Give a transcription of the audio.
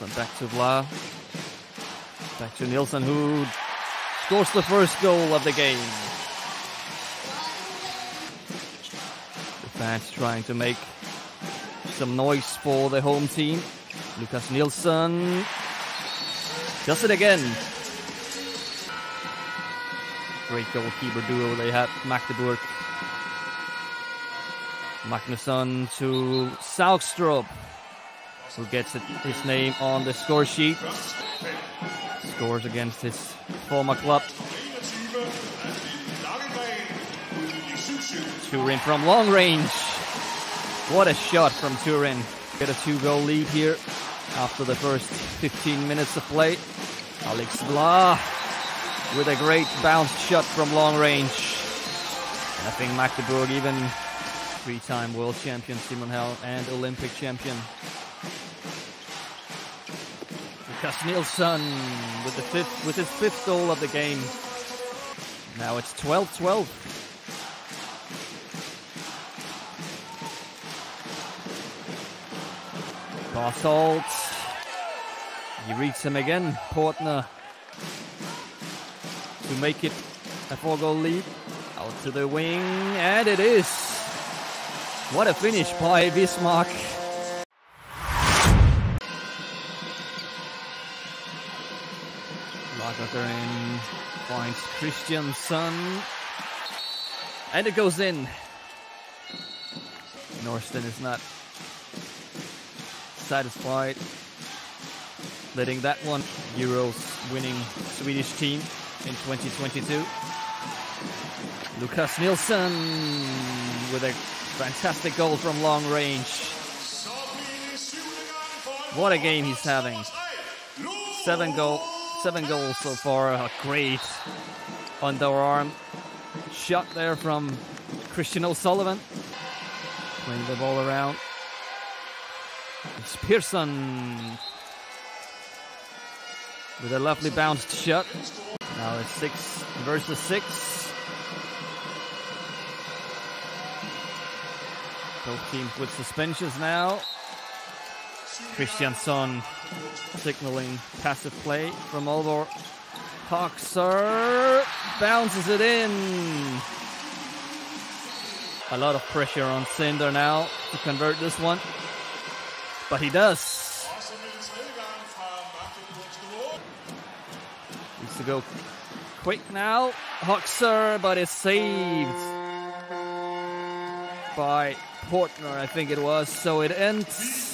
Nilsson back to Vlah. Back to Nilsson who scores the first goal of the game. The fans trying to make some noise for the home team. Lucas Nilsson does it again. Great goalkeeper duo they had, Magdeburg. Magnusson to Saugstrup, who gets his name on the score sheet. Scores against his former club. Turin from long range. What a shot from Turin. Get a two goal lead here after the first 15 minutes of play. Aleks Vlah with a great bounce shot from long range. And I think Magdeburg, even three-time world champion Simon Hald and Olympic champion Lucas Nilsson with the fifth with his fifth goal of the game. Now it's 12-12. Barthold. He reads him again. Portner to make it a four-goal lead. Out to the wing, and it is. What a finish by Bismarck. Lagergren finds Christiansen. And it goes in. Norsten is not satisfied letting that one Euros winning Swedish team in 2022. Lucas Nilsson with a fantastic goal from long range. What a game he's having. Seven goal, seven goals so far. Great underarm shot there from Christian O'Sullivan. Playing the ball around. It's Pearson with a lovely bounced shot. Now it's six versus six. Both teams with suspensions now. Christianson signaling passive play from Olvor. Hoxer bounces it in. A lot of pressure on Cinder now to convert this one. But he does. Needs to go quick now. Hoxer, but it's saved by Portner, I think it was. So it ends